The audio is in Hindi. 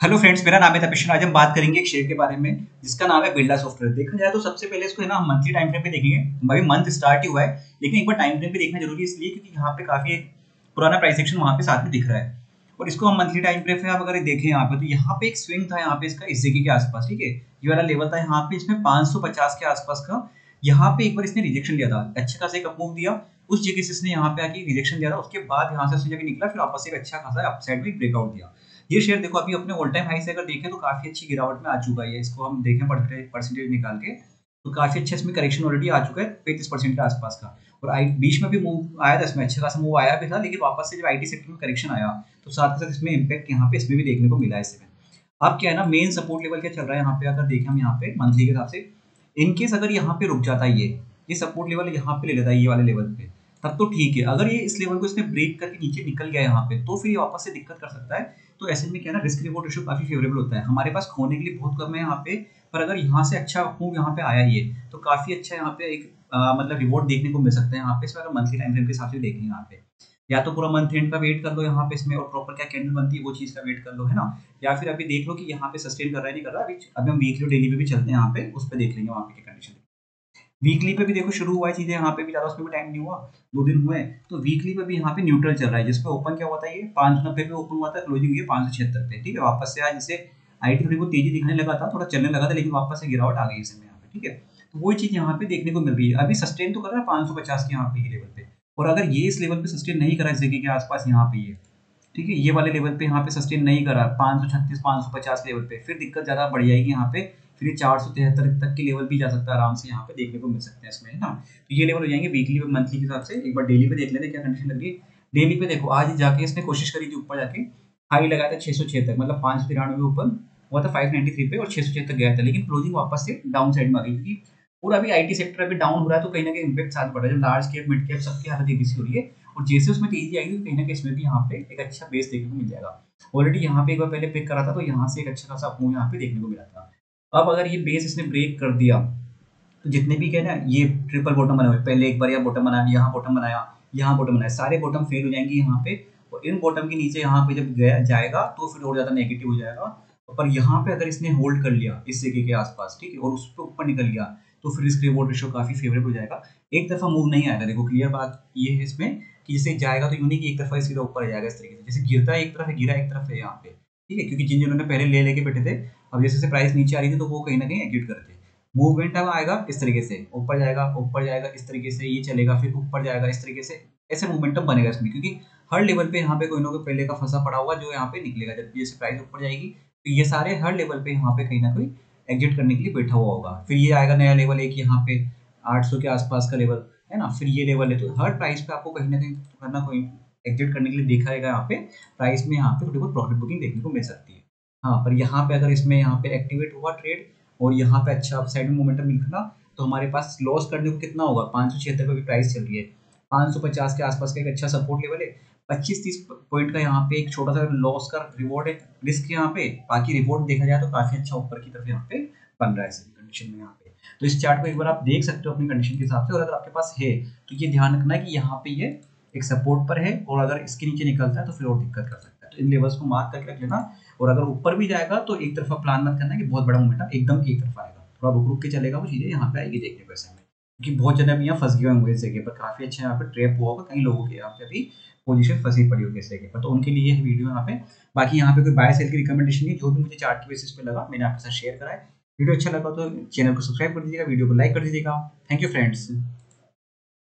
हेलो फ्रेंड्स मेरा नाम है तपेश्वर आज हम बात करेंगे एक शेयर के बारे में, जिसका नाम है बिरला सॉफ्टवेयर देखा जाए तो सबसे पहले इसको है ना मंथली टाइम फ्रेम पे देखेंगे। अभी मंथ स्टार्ट ही हुआ है, लेकिन एक बार टाइम फ्रेम पे देखना ज़रूरी है इसलिए क्योंकि यहाँ पे काफ़ी एक पुराना प्राइस सेक्शन वहाँ पे साथ में दिख रहा है। और इसको हम मंथली टाइम फ्रेम पे आप अगर देखें यहाँ पे तो यहाँ पे एक स्विंग था यहाँ पे इसका इस जगह के आसपास, ठीक है? ये वाला लेवल था यहाँ पे इसमें पाँच के आसपास का। यहाँ पे एक बार इसने रिजेक्शन लिया था, अच्छे खासा एक अपमूव दिया। उस जगह से इसने यहाँ पे आके रिजेक्शन दिया था, उसके बाद यहाँ से निकला, फिर वापस एक अच्छा खासा अपसाइड में ब्रेकआउट दिया। ये शेयर देखो, अभी अपने ऑल टाइम हाई से अगर देखें तो काफ़ी अच्छी गिरावट में आ चुका है। इसको हम देखें परसेंटेज निकाल के तो काफ़ी अच्छा इसमें करेक्शन ऑलरेडी आ चुका है पैंतीस परसेंट के आसपास का। और आईटी बीच में भी मूव आया था इसमें अच्छा खासा मूव आया भी था, लेकिन वापस से जब आईटी सेक्टर में करेक्शन आया तो साथ के साथ इसमें इम्पैक्ट यहाँ पे इसमें भी देखने को मिला है इसमें अब क्या है ना मेन सपोर्ट लेवल क्या चल रहा है यहाँ पे, अगर देखें हम यहाँ पे मंथली के हिसाब से इनकेस अगर यहाँ पे रुक जाता है ये ये सपोर्ट लेवल यहाँ पे ले लेता है ये वाले लेवल पे, तब तो ठीक है। अगर ये इस लेवल को इसने ब्रेक करके नीचे निकल गया यहाँ पे तो फिर ये वापस से दिक्कत कर सकता है। तो ऐसे में क्या ना रिस्क रिवॉर्ड रेशियो काफ़ी फेवरेबल होता है। हमारे पास खोने के लिए बहुत कम है यहाँ पे पर अगर यहाँ से अच्छा मूव यहाँ पे आया ये तो काफ़ी अच्छा यहाँ पे एक आ, मतलब रिवॉर्ड देखने को मिल सकता है यहाँ पे। इसमें अगर मंथली टाइम फ्रेम के हिसाब से देखें यहाँ पे या तो पूरा मंथ एंड का वेट कर लो यहाँ पे इसमें और प्रॉपर क्या कैंडल बनती है वो चीज़ का वेट कर लो है ना? या फिर अभी देख लो कि यहाँ पे सस्टेन कर रहा है नहीं कर रहा अभी अभी हम वीकली डेली पे भी चलते हैं यहाँ पे उस पर देख लेंगे वहाँ पे कंडीशन वीकली पे भी देखो शुरू हुआ है चीज़ें, यहाँ पे भी ज़्यादा उसमें भी टाइम नहीं हुआ, दो दिन हुए तो वीकली पे भी यहाँ पे न्यूट्रल चल रहा है, जिसपे ओपन क्या हुआ था ये? पाँच सौ नब्बे पे ओपन हुआ था क्लोजिंग हुई पाँच सौ छिहत्तर पे, ठीक है? वापस से आज इसे आई टी थोड़ी बहुत तेज़ी दिखने लगा था, थोड़ा चलने लगा था, लेकिन वापस से गिरावट आ गई इसमें यहाँ पे, ठीक है? तो वही चीज़ यहाँ पे देखने को मिल रही है। अभी सस्टेन तो कर रहा है पाँच सौ पचास के यहाँ पे लेवल पे, और अगर ये इस लेवल पे सस्टेन नहीं करा इस जगह के आसपास यहाँ पे ये, ठीक है? ये वाले लेवल पे यहाँ पे सस्टेन नहीं करा, पाँच सौ छत्तीस, पाँच सौ पचास लेवल पे, फिर दिक्कत ज़्यादा बढ़ जाएगी यहाँ पे फिर चार सौ तिहत्तर तक के लेवल भी जा सकता है आराम से यहाँ पे देखने को मिल सकते हैं इसमें, है ना? तो ये लेवल हो जाएँगे वीकली और मंथली के हिसाब से। एक बार डेली पे देख लेते हैं क्या कंडीशन लग डेली पे देखो, आज जाके इसने कोशिश करी थी ऊपर जाके। हाई लगाया था छह सौ छह तक मतलब पाँच तिरानवे ऊपर हुआ था फाइव नाइन्टी थ्री पे और छह सौ छह तक गया था। लेकिन क्लोजिंग वापस से डाउन साइड में आ गई क्योंकि पूरा अभी आईटी सेक्टर अभी डाउन हो रहा है तो कहीं ना कहीं इम्पैक्ट साथ पड़ रहा है। जब लार्ज कैप मिड कैप सबकी हालत एक हो रही है और जैसे उसमें तेज़ी आएगी तो कहीं ना कहीं इसमें भी यहाँ पे एक अच्छा बेस देखने को मिल जाएगा। ऑलरेडी यहाँ पे एक बार पहले पिक करा था तो यहाँ से एक अच्छा खासा अपमूव यहाँ पे देखने को मिला था। अब अगर ये बेस इसने ब्रेक कर दिया तो जितने भी कह ना ये ट्रिपल बॉटम बना हुए पहले एक बार यहाँ बॉटम बनाया, यहाँ बॉटम बनाया, यहाँ बॉटम बनाया। सारे बॉटम फेल हो जाएँगे यहाँ पे, और इन बॉटम के नीचे यहाँ पे जब गया, जाएगा तो फिर और ज़्यादा नेगेटिव हो जाएगा। पर यहाँ पे अगर इसने होल्ड कर लिया, इस जगह के आसपास, ठीक है, और उस पर ऊपर निकल गया तो फिर रिस्क रिवॉर्ड रेशियो काफ़ी फेवरेबल हो जाएगा। एक तरफा मूव नहीं आएगा। देखो क्लियर बात ये है इसमें कि जैसे जाएगा तो यूनिक एक तरफा सीधा ऊपर जाएगा इस तरीके से। जैसे गिरता है, एक तरफ़ है गिरा एक तरफ़ है यहाँ पे। ठीक है? क्योंकि जिन जिन्होंने पहले ले लेके बैठे थे, अब जैसे प्राइस नीचे आ रही थी तो वो कहीं ना कहीं एग्जिट करते मूवमेंट अब आएगा इस तरीके से, ऊपर जाएगा ऊपर जाएगा, इस तरीके से, ये चलेगा, फिर ऊपर जाएगा, इस तरीके से, ऐसे मोमेंटम बनेगा इसमें। क्योंकि हर लेवल पे यहाँ पे कोई ना कोई पहले का फंसा पड़ा हुआ जो यहाँ पे निकलेगा। जब जैसे प्राइस ऊपर जाएगी तो ये सारे हर लेवल पे यहाँ पे कहीं ना कहीं एग्जिट करने के लिए बैठा हुआ होगा। फिर ये आएगा नया लेवल एक यहाँ पे 800 के आसपास का लेवल है ना? फिर ये लेवल है तो हर प्राइस पे आपको कहीं ना कहीं करना कोई एग्जिट करने के लिए देखा जाएगा यहाँ पे प्राइस में यहाँ पे थोड़ी बहुत प्रॉफिट बुकिंग देखने को मिल सकती है। हाँ पर यहाँ पे अगर इसमें यहाँ पे एक्टिवेट हुआ ट्रेड और यहाँ पे अच्छा अपसाइड में मोमेंटम निकला तो हमारे पास लॉस करने को कितना होगा? पाँच सौ छिहत्तर का प्राइस चल रही है। पाँच सौ पचास के आसपास का एक अच्छा सपोर्ट लेवल है। पच्चीस तीस पॉइंट का यहाँ पे एक छोटा सा लॉस का रिवॉर्ड है। रिस्क यहाँ पे। बाकी रिवॉर्ड देखा जाए तो काफ़ी अच्छा ऊपर की तरफ़ यहाँ पे बन रहा है कंडीशन में यहाँ पे। तो इस चार्ट को एक बार आप देख सकते हो अपनी कंडीशन के हिसाब से और अगर आपके पास है तो ये ध्यान रखना है कि यहाँ पे ये एक सपोर्ट पर है और अगर इसके नीचे निकलता है तो फिर और दिक्कत कर सकता है। तो इन लेवल्स को मार्क करके रख लेना और अगर ऊपर भी जाएगा तो एक तरफा प्लान मत करना कि बहुत बड़ा मोमेंटम एकदम एक तरफा आएगा। थोड़ा रुक रुक के चलेगा वो चीज़ें, यहाँ पे आएगी देखने को ऐसे में। क्योंकि बहुत ज़्यादा अभी यहाँ फंस गए होंगे इस जगह पर। काफ़ी अच्छा यहाँ पे ट्रैप हुआ होगा, कई लोगों के यहाँ पे अभी पोजीशन फंसी पड़ी होगी इस जगह पर। तो उनके लिए वीडियो यहाँ पे। बाकी यहाँ पे कोई बाय सेल की रिकमेंडेशन नहीं, जो भी मुझे चार्ट के बेसिस पे लगा, मैंने आपके साथ शेयर करा वीडियो अच्छा लगा तो चैनल को सब्सक्राइब कर दीजिएगा, वीडियो को लाइक कर दीजिएगा। Thank you friends